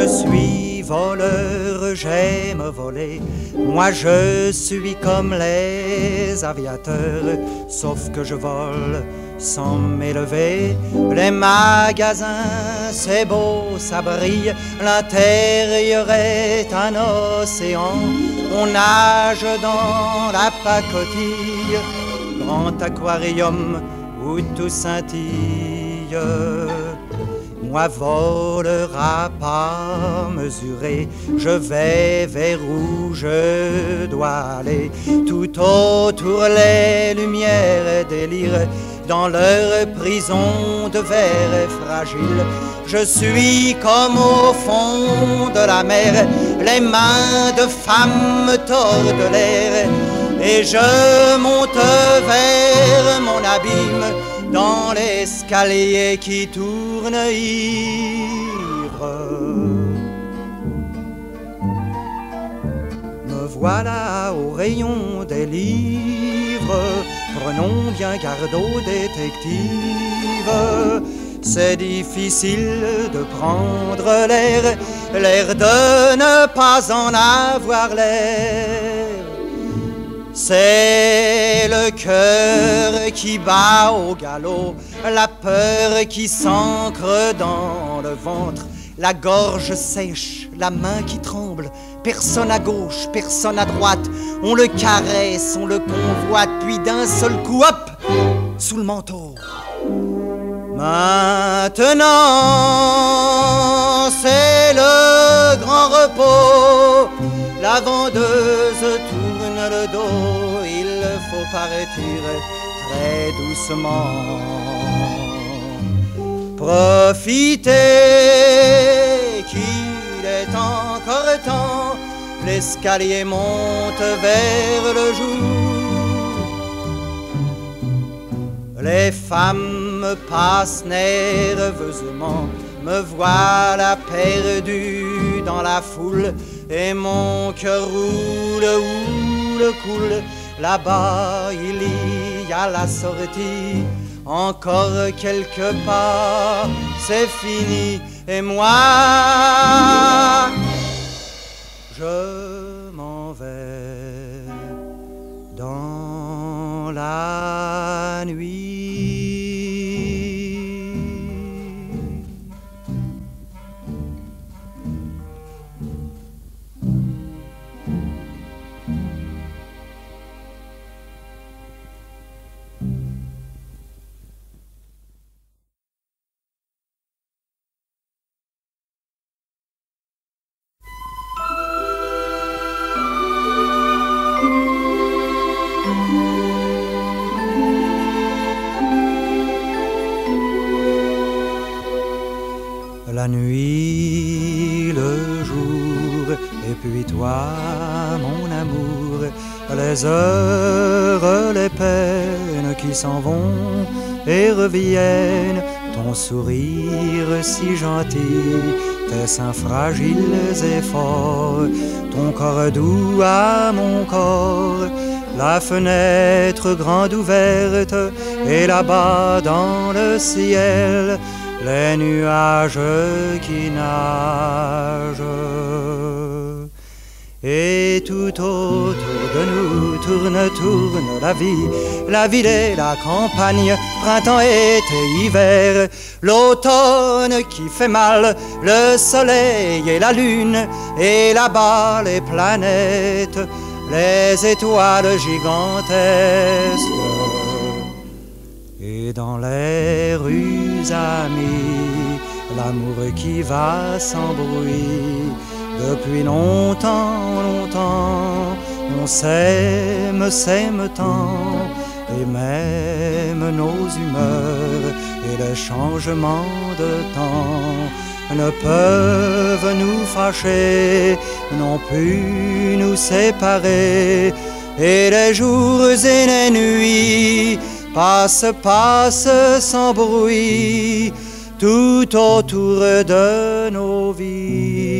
Je suis voleur, j'aime voler. Moi je suis comme les aviateurs, sauf que je vole sans m'élever. Les magasins, c'est beau, ça brille. L'intérieur est un océan. On nage dans la pacotille, grand aquarium où tout scintille. Moi voleur à pas mesuré, je vais vers où je dois aller. Tout autour les lumières délirent dans leur prison de verre fragile. Je suis comme au fond de la mer, les mains de femmes tordent l'air. Et je monte vers mon abîme dans l'escalier qui tourne ivre. Me voilà au rayon des livres, prenons bien garde aux. C'est difficile de prendre l'air, l'air de ne pas en avoir l'air. C'est le cœur qui bat au galop, la peur qui s'ancre dans le ventre, la gorge sèche, la main qui tremble, personne à gauche, personne à droite, on le caresse, on le convoite, puis d'un seul coup, hop, sous le manteau. Maintenant, c'est le grand repos, la vendeuse tourne le dos, il faut partir très doucement. Profitez qu'il est encore temps, l'escalier monte vers le jour. Les femmes passent nerveusement, me voilà perdu dans la foule, et mon cœur roule, roule, coule. Là-bas, il y a la sortie, encore quelques pas, c'est fini, et moi, je m'en vais dans la et toi, mon amour, les heures, les peines qui s'en vont et reviennent, ton sourire si gentil, tes seins fragiles et forts, ton corps doux à mon corps, la fenêtre grande ouverte, et là-bas dans le ciel, les nuages qui nagent. Et tout autour de nous tourne, tourne la vie, la ville et la campagne, printemps, été, hiver, l'automne qui fait mal, le soleil et la lune, et là-bas les planètes, les étoiles gigantesques. Et dans les rues amies, l'amour qui va sans bruit, depuis longtemps, longtemps, on s'aime, s'aime tant, et même nos humeurs et les changements de temps ne peuvent nous fâcher, non plus nous séparer, et les jours et les nuits passe, passe sans bruit tout autour de nos vies.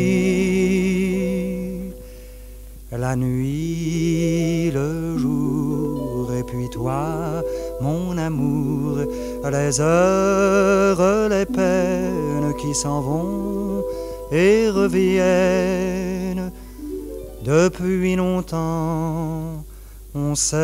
La nuit, le jour, et puis toi, mon amour, les heures, les peines qui s'en vont et reviennent depuis longtemps. On s'aime